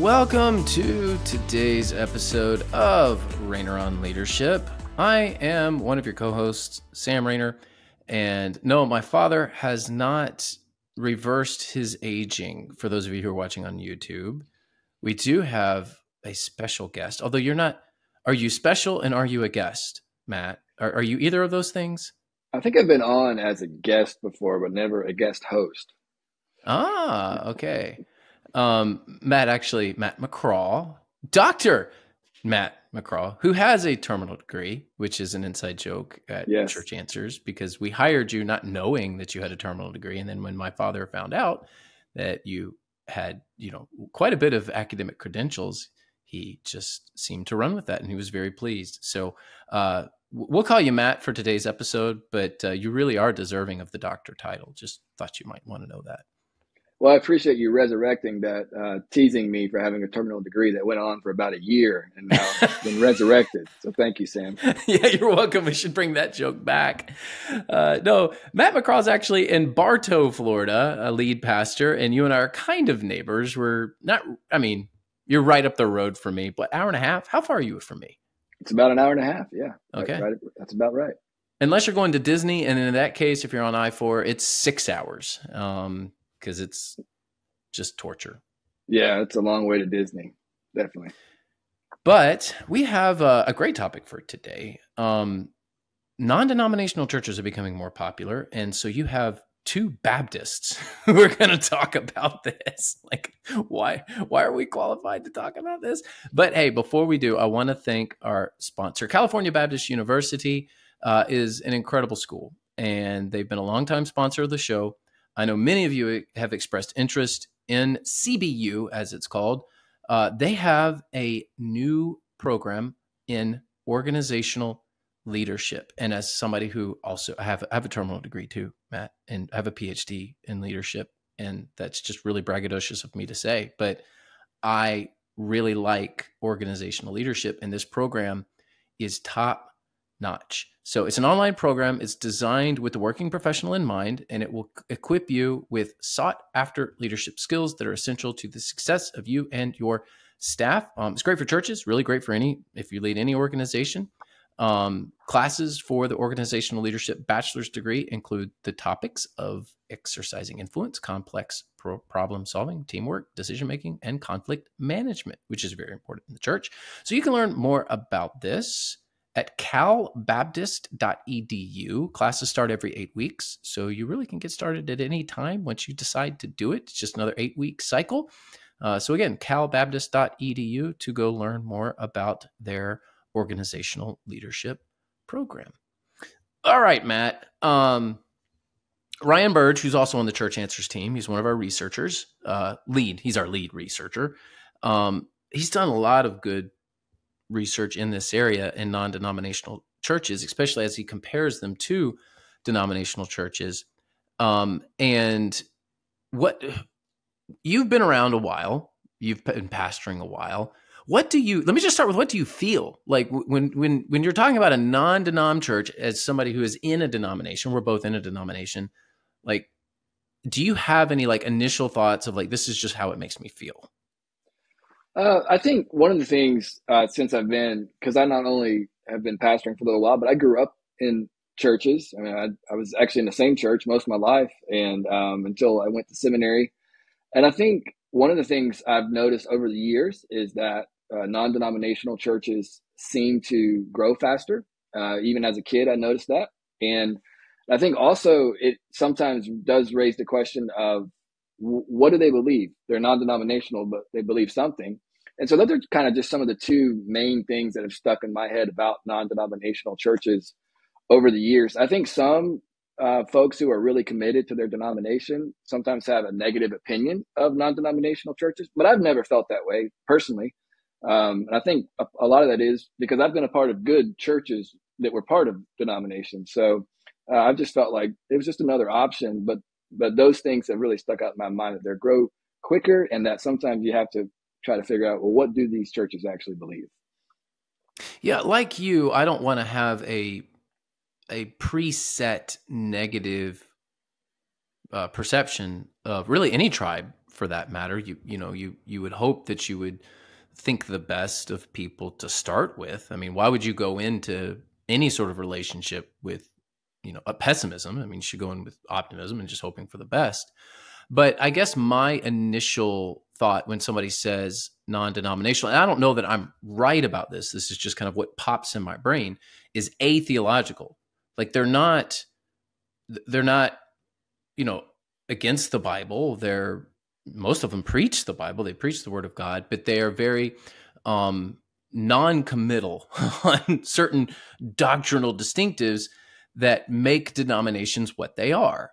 Welcome to today's episode of Rainer on Leadership. I am one of your co hosts, Sam Rainer. And no, my father has not reversed his aging. For those of you who are watching on YouTube, we do have a special guest. Although you're not, are you special and are you a guest, Matt? Are, are you either of those things? I think I've been on as a guest before, but never a guest host. Ah, okay. Um, Matt, actually, Matt McCraw, Doctor Matt McCraw, who has a terminal degree, which is an inside joke at yes. Church Answers, because we hired you not knowing that you had a terminal degree, and then when my father found out that you had, you know, quite a bit of academic credentials, he just seemed to run with that, and he was very pleased. So, uh, we'll call you Matt for today's episode, but uh, you really are deserving of the doctor title. Just thought you might want to know that. Well, I appreciate you resurrecting that, uh, teasing me for having a terminal degree that went on for about a year and now been resurrected. So thank you, Sam. yeah, you're welcome. We should bring that joke back. Uh, no, Matt McCraw's actually in Bartow, Florida, a lead pastor, and you and I are kind of neighbors. We're not, I mean, you're right up the road from me, but hour and a half. How far are you from me? It's about an hour and a half. Yeah. Okay. Right, right, that's about right. Unless you're going to Disney, and in that case, if you're on I four, it's six hours. Um, because it's just torture. Yeah, it's a long way to Disney, definitely. But we have a, a great topic for today. Um, non-denominational churches are becoming more popular, and so you have two Baptists who are going to talk about this. Like, why? Why are we qualified to talk about this? But hey, before we do, I want to thank our sponsor, California Baptist University. Uh, is an incredible school, and they've been a longtime sponsor of the show. I know many of you have expressed interest in CBU, as it's called. Uh, they have a new program in organizational leadership. And as somebody who also I have, I have a terminal degree too, Matt, and I have a PhD in leadership. And that's just really braggadocious of me to say. But I really like organizational leadership. And this program is top notch. So it's an online program. It's designed with the working professional in mind, and it will equip you with sought after leadership skills that are essential to the success of you and your staff. Um, it's great for churches, really great for any, if you lead any organization. Um, classes for the organizational leadership bachelor's degree include the topics of exercising influence, complex pro- problem solving, teamwork, decision making, and conflict management, which is very important in the church. So you can learn more about this at calbaptist.edu. Classes start every eight weeks, so you really can get started at any time once you decide to do it. It's just another eight week cycle. Uh, so, again, calbaptist.edu to go learn more about their organizational leadership program. All right, Matt. Um, Ryan Burge, who's also on the Church Answers team, he's one of our researchers, uh, lead. He's our lead researcher. Um, he's done a lot of good research in this area in non denominational churches, especially as he compares them to denominational churches. Um, and what you've been around a while, you've been pastoring a while. What do you? Let me just start with what do you feel like when when when you're talking about a non-denom church as somebody who is in a denomination? We're both in a denomination. Like, do you have any like initial thoughts of like this is just how it makes me feel? Uh, I think one of the things uh, since I've been, because I not only have been pastoring for a little while, but I grew up in churches. I mean, I, I was actually in the same church most of my life, and um, until I went to seminary. And I think one of the things I've noticed over the years is that uh, non-denominational churches seem to grow faster. Uh, even as a kid, I noticed that, and I think also it sometimes does raise the question of what do they believe? They're non-denominational, but they believe something. And so those are kind of just some of the two main things that have stuck in my head about non-denominational churches over the years. I think some uh, folks who are really committed to their denomination sometimes have a negative opinion of non-denominational churches, but I've never felt that way personally. Um, and I think a, a, lot of that is because I've been a part of good churches that were part of denominations. So uh, I've just felt like it was just another option. But but those things have really stuck out in my mind that they're grow quicker, and that sometimes you have to try to figure out well what do these churches actually believe yeah like you i don't want to have a a preset negative uh, perception of really any tribe for that matter. You you know you you would hope that you would think the best of people to start with. I mean, why would you go into any sort of relationship with you know a pessimism? I mean, you should go in with optimism and just hoping for the best. But I guess my initial thought when somebody says non-denominational, and I don't know that I'm right about this. This is just kind of what pops in my brain is atheological. Like they're not they're not you know against the Bible. They're most of them preach the Bible. They preach the Word of God, but they are very um, non-committal on certain doctrinal distinctives that make denominations what they are.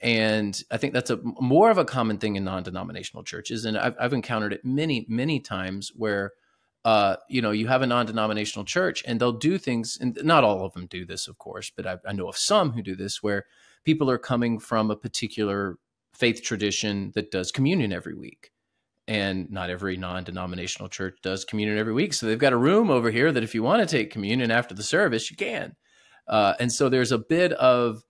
And I think that's a more of a common thing in non-denominational churches, and I've, I've encountered it many, many times where uh, you know, you have a non-denominational church and they'll do things, and not all of them do this, of course, but I, I, know of some who do this where people are coming from a particular faith tradition that does communion every week. And not every non denominational church does communion every week. So they've got a room over here that if you want to take communion after the service, you can. Uh, and so there's a bit of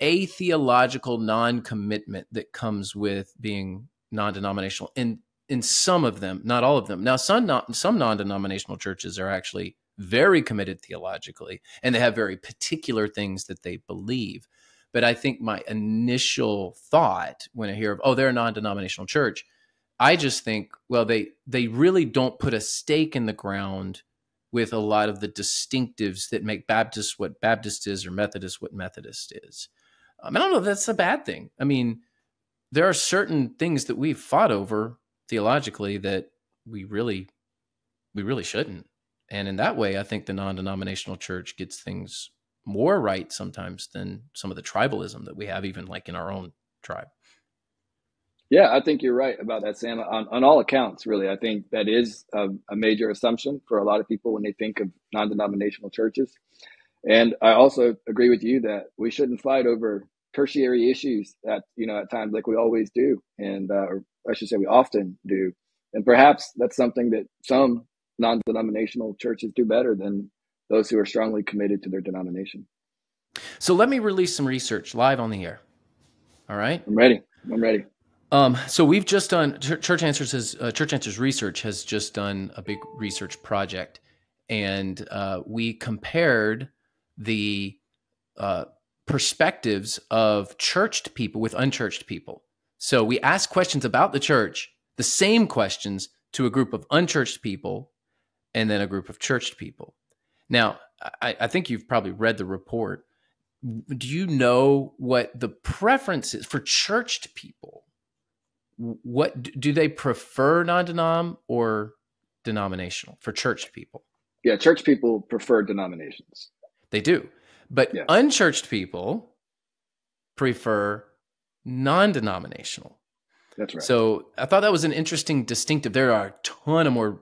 a theological non commitment that comes with being non denominational in, in some of them, not all of them. Now, some, not, some non denominational churches are actually very committed theologically and they have very particular things that they believe. But I think my initial thought when I hear of, oh, they're a non denominational church, I just think, well, they they really don't put a stake in the ground with a lot of the distinctives that make Baptist what Baptist is or Methodist what Methodist is. Um, I don't know if that's a bad thing. I mean, there are certain things that we've fought over theologically that we really we really shouldn't. And in that way, I think the non-denominational church gets things more right sometimes than some of the tribalism that we have, even like in our own tribe. Yeah, I think you're right about that, Sam. On, on all accounts, really, I think that is a, a major assumption for a lot of people when they think of non-denominational churches. And I also agree with you that we shouldn't fight over tertiary issues at you know at times like we always do, and uh, I should say we often do. And perhaps that's something that some non-denominational churches do better than those who are strongly committed to their denomination. So let me release some research live on the air. All right, I'm ready. I'm ready. Um, so we've just done Church Answers has uh, Church Answers Research has just done a big research project, and uh, we compared the uh, perspectives of churched people with unchurched people. So we ask questions about the church, the same questions to a group of unchurched people, and then a group of churched people. Now, I, I think you've probably read the report. Do you know what the preference is for churched people? What do they prefer non-denom or denominational for church people? Yeah, church people prefer denominations. They do. But yes. unchurched people prefer non-denominational. That's right. So I thought that was an interesting distinctive. There are a ton of more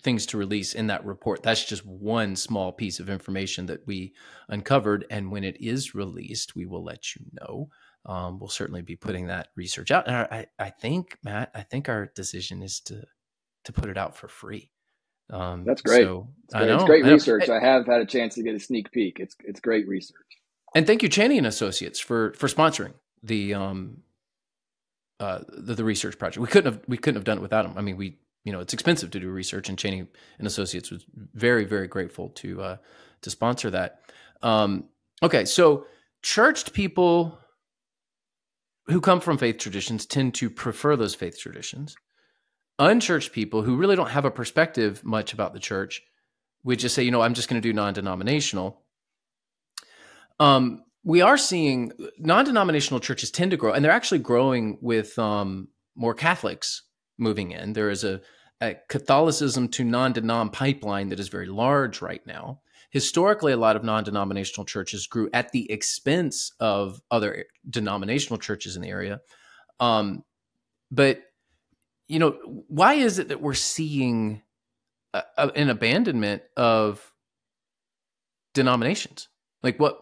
things to release in that report. That's just one small piece of information that we uncovered. And when it is released, we will let you know. Um, we'll certainly be putting that research out. And I, I think, Matt, I think our decision is to to put it out for free. Um, That's great. So, it's great, it's great research. I, I have had a chance to get a sneak peek. It's it's great research. And thank you, Chaney and Associates, for for sponsoring the um uh the, the research project. We couldn't have we couldn't have done it without them. I mean, we you know it's expensive to do research, and Chaney and Associates was very very grateful to uh, to sponsor that. Um, okay, so churched people who come from faith traditions tend to prefer those faith traditions. Unchurched people who really don't have a perspective much about the church would just say, you know, I'm just going to do non-denominational. Um, we are seeing non-denominational churches tend to grow, and they're actually growing with um, more Catholics moving in. There is a, a Catholicism to non denom pipeline that is very large right now. Historically, a lot of non denominational churches grew at the expense of other denominational churches in the area. Um, but, you know, why is it that we're seeing a, a, an abandonment of denominations? Like, what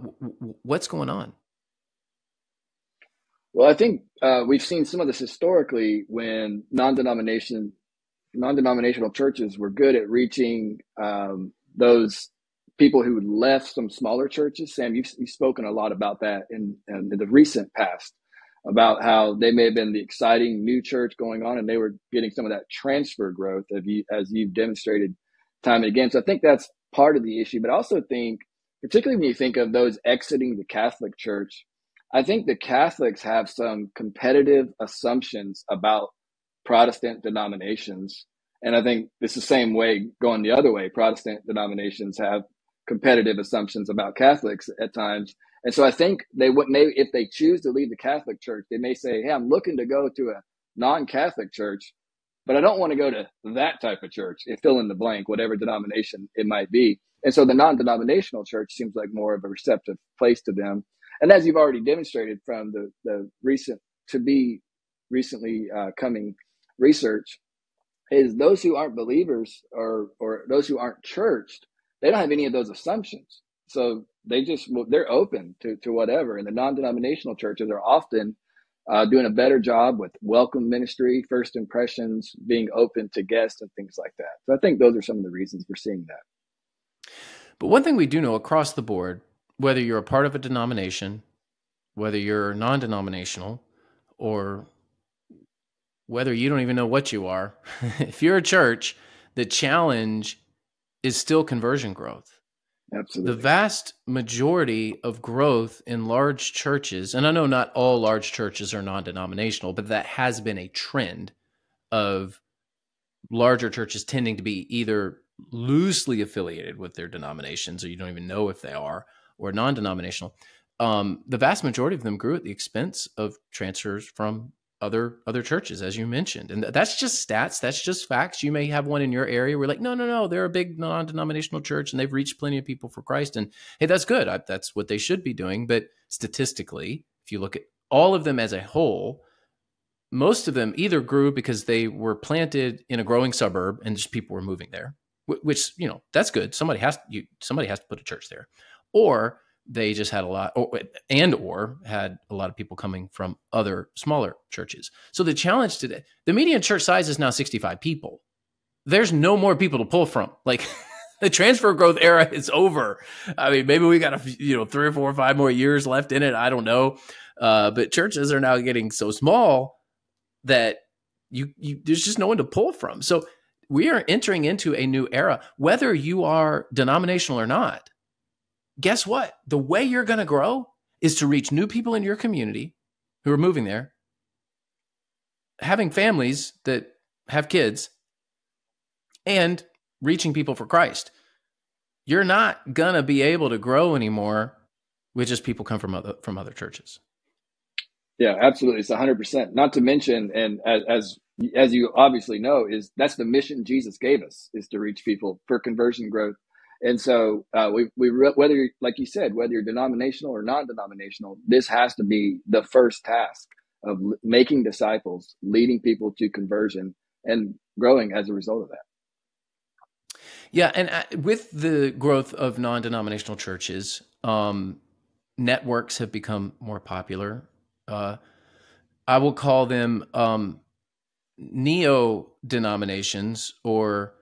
what's going on? Well, I think uh, we've seen some of this historically when non-denomination, non-denominational churches were good at reaching um, those people who left some smaller churches. Sam, you've, you've spoken a lot about that in, in the recent past. About how they may have been the exciting new church going on and they were getting some of that transfer growth you, as you've demonstrated time and again. So I think that's part of the issue. But I also think, particularly when you think of those exiting the Catholic Church, I think the Catholics have some competitive assumptions about Protestant denominations. And I think it's the same way going the other way. Protestant denominations have competitive assumptions about Catholics at times. And so I think they would may if they choose to leave the Catholic Church, they may say, "Hey, I'm looking to go to a non-Catholic church, but I don't want to go to that type of church. It fill in the blank, whatever denomination it might be." And so the non-denominational church seems like more of a receptive place to them. And as you've already demonstrated from the the recent to be recently uh, coming research, is those who aren't believers or or those who aren't churched, they don't have any of those assumptions. So they just they're open to to whatever. And the non-denominational churches are often uh, doing a better job with welcome ministry, first impressions, being open to guests and things like that. So I think those are some of the reasons we're seeing that. But one thing we do know across the board, whether you're a part of a denomination, whether you're non-denominational, or whether you don't even know what you are, if you're a church, the challenge is still conversion growth. Absolutely. The vast majority of growth in large churches, and I know not all large churches are non denominational, but that has been a trend of larger churches tending to be either loosely affiliated with their denominations, or you don't even know if they are, or non denominational. Um, the vast majority of them grew at the expense of transfers from other other churches as you mentioned. And that's just stats that's just facts. You may have one in your area where like no no no they're a big non-denominational church and they've reached plenty of people for christ. And hey that's good. I, that's what they should be doing. But statistically if you look at all of them as a whole most of them either grew because they were planted in a growing suburb and just people were moving there which you know that's good. Somebody has you somebody has to put a church there. Or they just had a lot or, and or had a lot of people coming from other smaller churches. So the challenge today the median church size is now 65 people. There's no more people to pull from. Like the transfer growth era is over. I mean maybe we got a you know three or four or five more years left in it. I don't know. Uh, but churches are now getting so small that you, you there's just no one to pull from. So we are entering into a new era whether you are denominational or not guess what? The way you're going to grow is to reach new people in your community who are moving there, having families that have kids, and reaching people for Christ. You're not going to be able to grow anymore with just people come from other from other churches. Yeah, absolutely. It's 100%. Not to mention and as as as you obviously know is that's the mission Jesus gave us is to reach people for conversion growth and so uh, we, we whether like you said whether you're denominational or non-denominational this has to be the first task of making disciples leading people to conversion and growing as a result of that. Yeah and uh, with the growth of non-denominational churches um, networks have become more popular. Uh, i will call them um, neo denominations or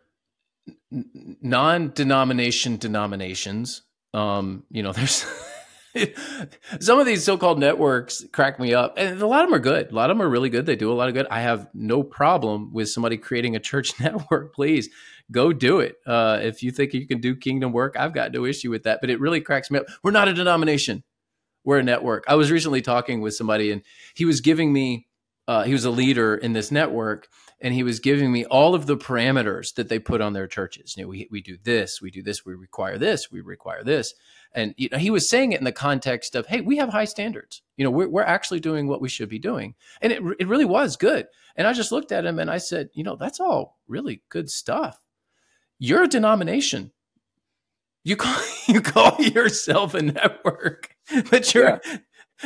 non-denomination denominations. Um you know there's some of these so-called networks crack me up and a lot of them are good. A lot of them are really good. They do a lot of good. I have no problem with somebody creating a church network. Please go do it. Uh, if you think you can do kingdom work i've got no issue with that but it really cracks me up. We're not a denomination. We're a network. I was recently talking with somebody and he was giving me uh, he was a leader in this network and he was giving me all of the parameters that they put on their churches. You know, we, we do this, we do this, we require this, we require this. And you know, he was saying it in the context of, hey, we have high standards. You know, we're, we're actually doing what we should be doing. And it, it really was good. And I just looked at him and I said, you know, that's all really good stuff. You're a denomination. You call you call yourself a network, but you're yeah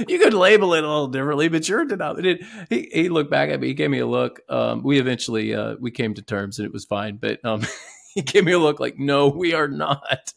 you could label it a little differently, but you're denominated. He, he looked back at me. He gave me a look. Um, we eventually uh, we came to terms, and it was fine. But um, he gave me a look like, "No, we are not."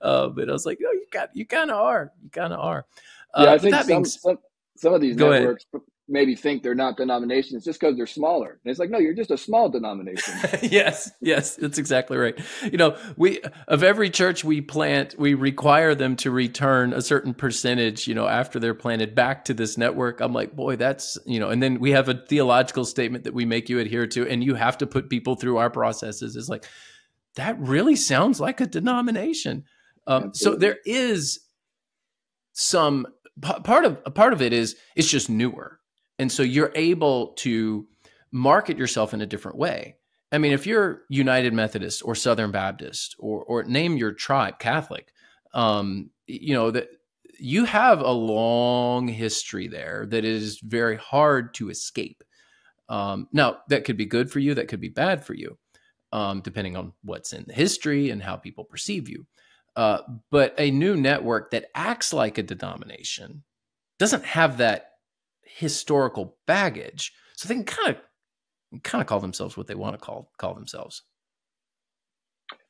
Uh, but I was like, "No, you got you kind of are. You kind of are." Uh, yeah, I think some, some, some of these networks, ahead. Maybe think they're not denominations just because they're smaller. And it's like, no, you're just a small denomination. yes, yes, that's exactly right. You know, we of every church we plant, we require them to return a certain percentage, you know, after they're planted back to this network. I'm like, boy, that's you know, and then we have a theological statement that we make you adhere to, and you have to put people through our processes. It's like that really sounds like a denomination. Um, so there is some part of part of it is it's just newer and so you're able to market yourself in a different way. I mean, if you're United Methodist or Southern Baptist or or name your tribe Catholic, um, you know that you have a long history there that is very hard to escape. Um, now, that could be good for you, that could be bad for you, um, depending on what's in the history and how people perceive you. Uh, but a new network that acts like a denomination doesn't have that historical baggage, so they can kind of kind of call themselves what they want to call call themselves.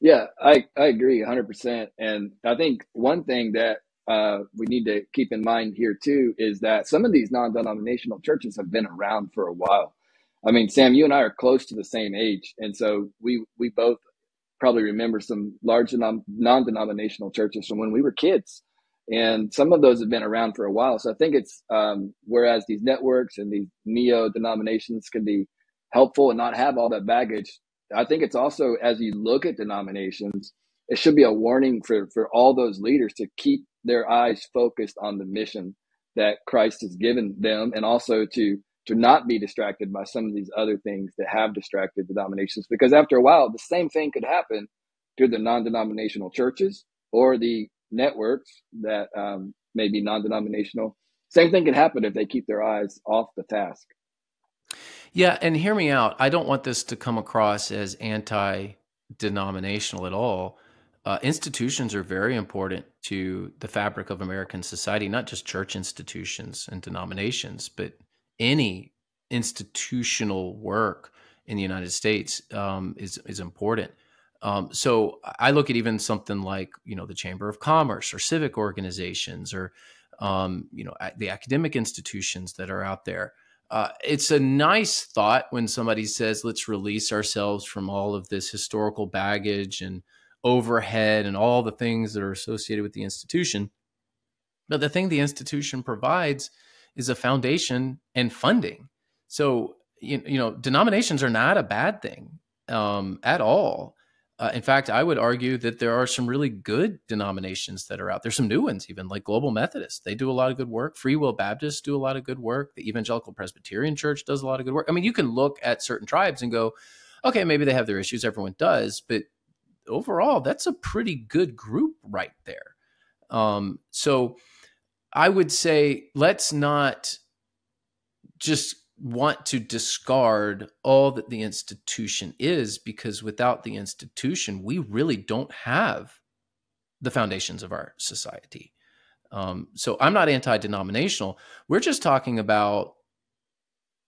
Yeah, I I agree 100%. And I think one thing that uh, we need to keep in mind here too is that some of these non-denominational churches have been around for a while. I mean, Sam, you and I are close to the same age, and so we we both probably remember some large non-denominational churches from when we were kids and some of those have been around for a while. So I think it's um, whereas these networks and these neo denominations can be helpful and not have all that baggage. I think it's also as you look at denominations, it should be a warning for for all those leaders to keep their eyes focused on the mission that Christ has given them, and also to to not be distracted by some of these other things that have distracted denominations. Because after a while, the same thing could happen to the non-denominational churches or the networks that um, may be non-denominational. Same thing can happen if they keep their eyes off the task. Yeah, and hear me out. I don't want this to come across as anti-denominational at all. Uh, institutions are very important to the fabric of American society, not just church institutions and denominations, but any institutional work in the United States um, is is important. Um, so I look at even something like you know the Chamber of Commerce or civic organizations or um, you know the academic institutions that are out there. Uh, it's a nice thought when somebody says, "Let's release ourselves from all of this historical baggage and overhead and all the things that are associated with the institution." But the thing the institution provides is a foundation and funding. So you, you know, denominations are not a bad thing um, at all. Uh, in fact, I would argue that there are some really good denominations that are out. There's some new ones, even like Global Methodist. They do a lot of good work. Free Will Baptists do a lot of good work. The Evangelical Presbyterian Church does a lot of good work. I mean, you can look at certain tribes and go, okay, maybe they have their issues. Everyone does, but overall, that's a pretty good group right there. Um, so I would say let's not just want to discard all that the institution is because without the institution, we really don't have the foundations of our society. Um, so I'm not anti denominational. We're just talking about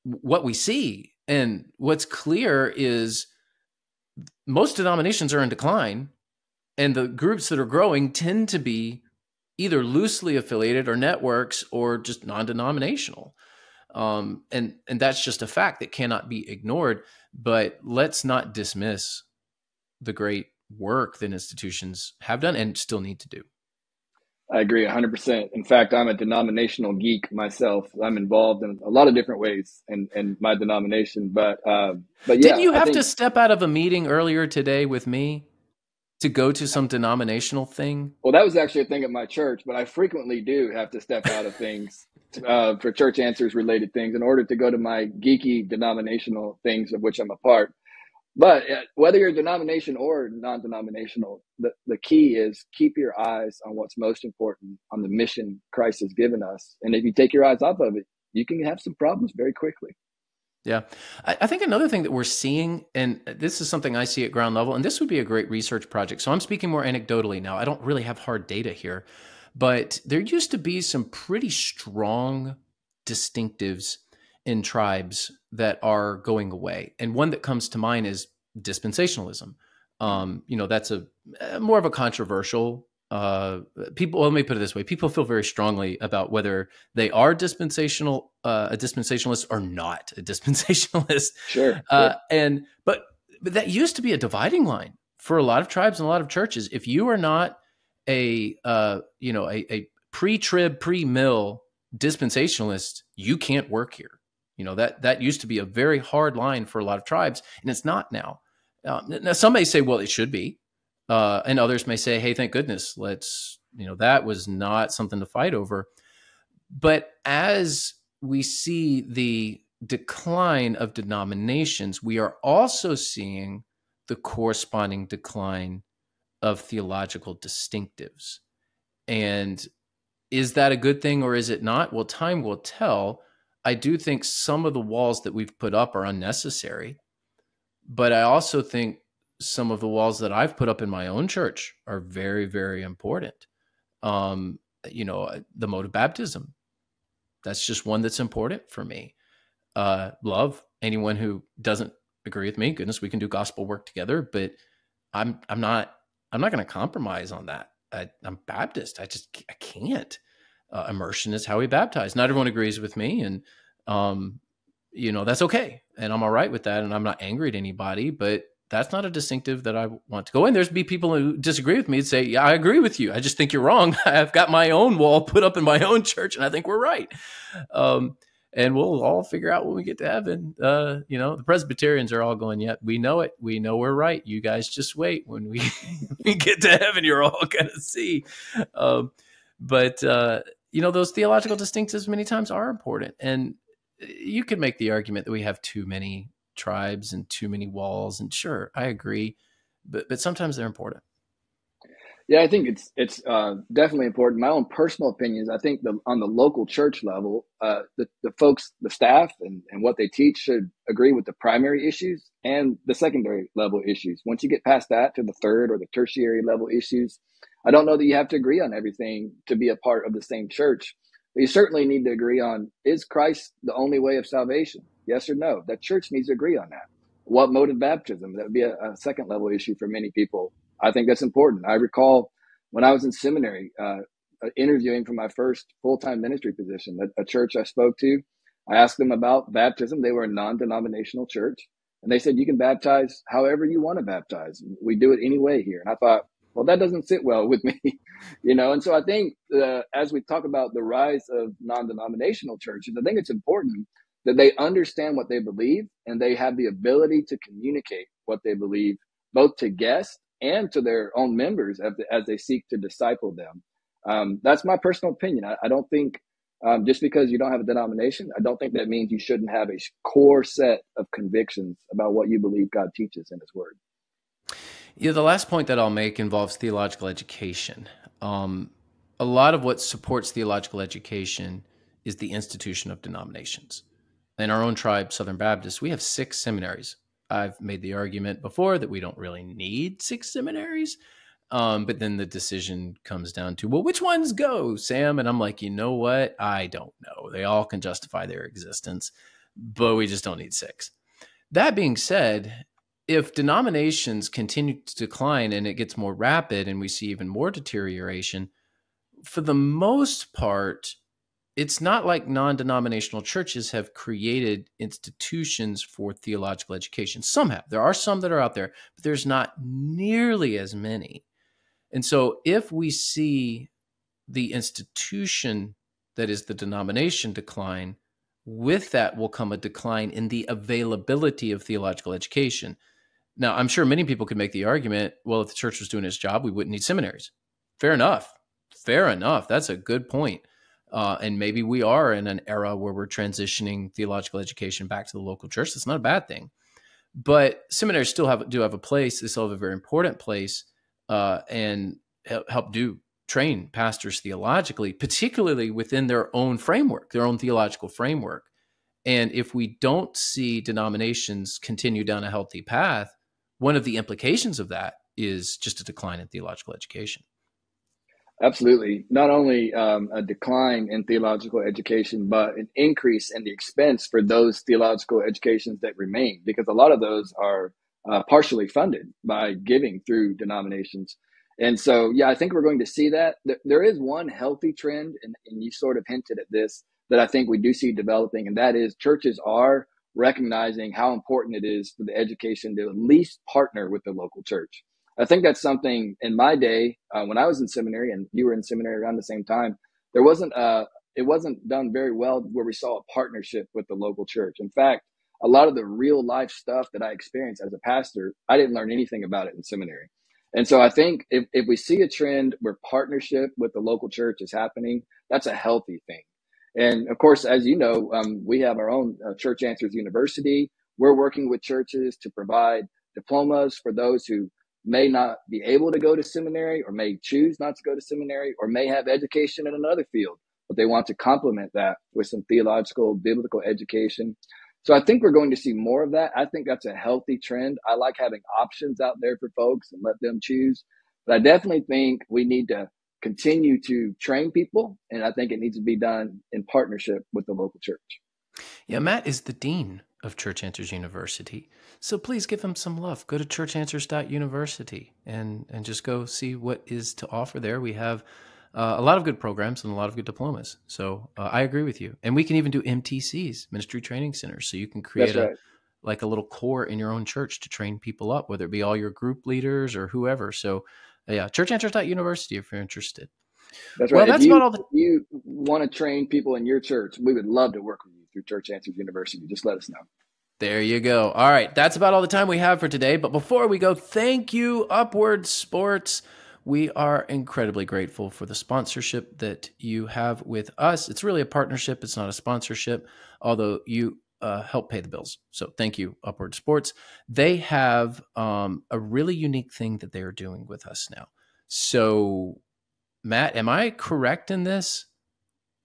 what we see. And what's clear is most denominations are in decline, and the groups that are growing tend to be either loosely affiliated or networks or just non denominational. Um, and and that's just a fact that cannot be ignored. But let's not dismiss the great work that institutions have done and still need to do. I agree 100%. In fact, I'm a denominational geek myself. I'm involved in a lot of different ways in, in my denomination. But, uh, but yeah. Didn't you have think, to step out of a meeting earlier today with me to go to some denominational thing? Well, that was actually a thing at my church, but I frequently do have to step out of things uh, for church answers related things in order to go to my geeky denominational things of which I'm a part. But uh, whether you're denomination or non denominational, the, the key is keep your eyes on what's most important on the mission Christ has given us. And if you take your eyes off of it, you can have some problems very quickly. Yeah. I, I, think another thing that we're seeing, and this is something I see at ground level, and this would be a great research project. So I'm speaking more anecdotally now. I don't really have hard data here, but there used to be some pretty strong distinctives in tribes that are going away. And one that comes to mind is dispensationalism. Um, you know, that's a, a more of a controversial uh, people. Well, let me put it this way: people feel very strongly about whether they are dispensational, uh, a dispensationalist, or not a dispensationalist. Sure. Uh, and but but that used to be a dividing line for a lot of tribes and a lot of churches. If you are not a uh, you know a, a pre-trib, pre-mill dispensationalist, you can't work here. You know that that used to be a very hard line for a lot of tribes, and it's not now. Uh, now some may say, well, it should be uh, and others may say, hey, thank goodness, let's, you know, that was not something to fight over. But as we see the decline of denominations, we are also seeing the corresponding decline of theological distinctives. And is that a good thing or is it not? Well, time will tell. I do think some of the walls that we've put up are unnecessary, but I also think some of the walls that I've put up in my own church are very, very important. Um, you know, uh, the mode of baptism. That's just one that's important for me. Uh, love anyone who doesn't agree with me. Goodness, we can do gospel work together, but I'm I'm not I'm not going to compromise on that. I, am Baptist. I just I can't. Uh, immersion is how we baptize. Not everyone agrees with me, and um, you know that's okay, and I'm all right with that, and I'm not angry at anybody. But that's not a distinctive that I want to go in. There's be people who disagree with me and say, "Yeah, I agree with you. I just think you're wrong. I've got my own wall put up in my own church, and I think we're right." Um, and we'll all figure out when we get to heaven. Uh, you know, the Presbyterians are all going, "Yet yeah, we know it. We know we're right. You guys just wait. When we, we get to heaven, you're all gonna see." Um, but uh, you know, those theological distinctives many times are important, and you could make the argument that we have too many tribes and too many walls. And sure, I agree, but but sometimes they're important. Yeah, I think it's it's uh, definitely important. My own personal opinions. I think the on the local church level, uh, the the folks, the staff, and and what they teach should agree with the primary issues and the secondary level issues. Once you get past that to the third or the tertiary level issues, I don't know that you have to agree on everything to be a part of the same church. But you certainly need to agree on is Christ the only way of salvation? Yes or no? That church needs to agree on that. What mode of baptism? That would be a, a second level issue for many people. I think that's important. I recall when I was in seminary, uh, interviewing for my first full time ministry position, a, a church I spoke to, I asked them about baptism. They were a non denominational church. And they said, you can baptize however you want to baptize. We do it anyway here. And I thought, well, that doesn't sit well with me, you know? And so I think uh, as we talk about the rise of non denominational churches, I think it's important that they understand what they believe and they have the ability to communicate what they believe both to guests and to their own members as, as they seek to disciple them. Um, that's my personal opinion. I, I don't think um, just because you don't have a denomination, I don't think that means you shouldn't have a core set of convictions about what you believe God teaches in His Word. Yeah, the last point that I'll make involves theological education. Um, a lot of what supports theological education is the institution of denominations in our own tribe, Southern Baptists, we have six seminaries. I've made the argument before that we don't really need six seminaries. Um, but then the decision comes down to, well, which ones go, Sam? And I'm like, you know what? I don't know. They all can justify their existence, but we just don't need six. That being said, if denominations continue to decline and it gets more rapid and we see even more deterioration, for the most part, it's not like non denominational churches have created institutions for theological education. Some have. There are some that are out there, but there's not nearly as many. And so if we see the institution that is the denomination decline, with that will come a decline in the availability of theological education. Now, I'm sure many people could make the argument well, if the church was doing its job, we wouldn't need seminaries. Fair enough. Fair enough. That's a good point. Uh, and maybe we are in an era where we're transitioning theological education back to the local church. That's not a bad thing. But seminaries still have do have a place. They still have a very important place, uh, and help do train pastors theologically, particularly within their own framework, their own theological framework. And if we don't see denominations continue down a healthy path, one of the implications of that is just a decline in theological education. Absolutely. Not only um, a decline in theological education, but an increase in the expense for those theological educations that remain, because a lot of those are uh, partially funded by giving through denominations. And so, yeah, I think we're going to see that. There is one healthy trend, and, and you sort of hinted at this, that I think we do see developing, and that is churches are recognizing how important it is for the education to at least partner with the local church. I think that's something in my day uh, when I was in seminary, and you were in seminary around the same time. There wasn't a, it wasn't done very well where we saw a partnership with the local church. In fact, a lot of the real life stuff that I experienced as a pastor, I didn't learn anything about it in seminary. And so I think if, if we see a trend where partnership with the local church is happening, that's a healthy thing. And of course, as you know, um, we have our own uh, Church Answers University. We're working with churches to provide diplomas for those who may not be able to go to seminary or may choose not to go to seminary or may have education in another field, but they want to complement that with some theological, biblical education. So I think we're going to see more of that. I think that's a healthy trend. I like having options out there for folks and let them choose. But I definitely think we need to continue to train people. And I think it needs to be done in partnership with the local church. Yeah, Matt is the dean of Church Answers University. So please give him some love. Go to churchanswers.university and, and just go see what is to offer there. We have uh, a lot of good programs and a lot of good diplomas. So uh, I agree with you. And we can even do MTCs, ministry training centers. So you can create right. a like a little core in your own church to train people up, whether it be all your group leaders or whoever. So uh, yeah, churchanswers.university if you're interested. That's right. Well, that's you, about all the- you want to train people in your church, we would love to work with you through Church Answers University. Just let us know. There you go. All right, that's about all the time we have for today. But before we go, thank you, Upward Sports. We are incredibly grateful for the sponsorship that you have with us. It's really a partnership, it's not a sponsorship, although you uh, help pay the bills. So thank you, Upward Sports. They have um, a really unique thing that they are doing with us now. So, Matt, am I correct in this?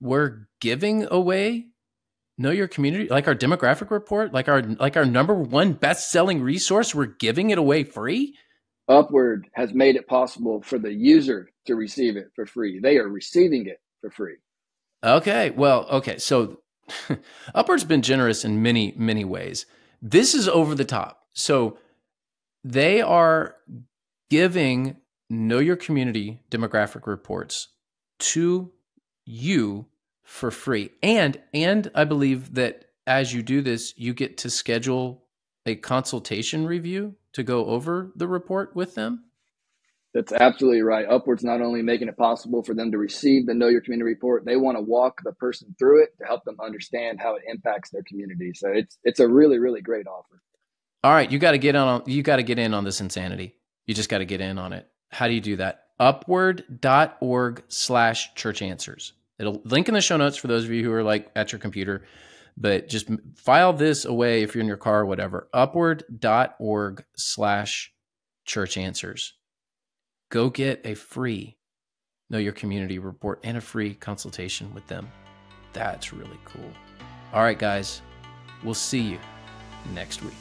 We're giving away know your community like our demographic report like our like our number one best selling resource we're giving it away free Upward has made it possible for the user to receive it for free. They are receiving it for free. Okay. Well, okay. So Upward's been generous in many, many ways. This is over the top. So they are giving Know Your Community demographic reports to you for free. And and I believe that as you do this, you get to schedule a consultation review to go over the report with them? That's absolutely right. Upward's not only making it possible for them to receive the Know Your Community report, they want to walk the person through it to help them understand how it impacts their community. So it's it's a really really great offer. All right, you got to get on you got to get in on this insanity. You just got to get in on it. How do you do that? upward.org slash church answers. It'll link in the show notes for those of you who are like at your computer but just file this away if you're in your car or whatever. Upward.org slash church answers. Go get a free Know Your Community report and a free consultation with them. That's really cool. All right, guys, we'll see you next week.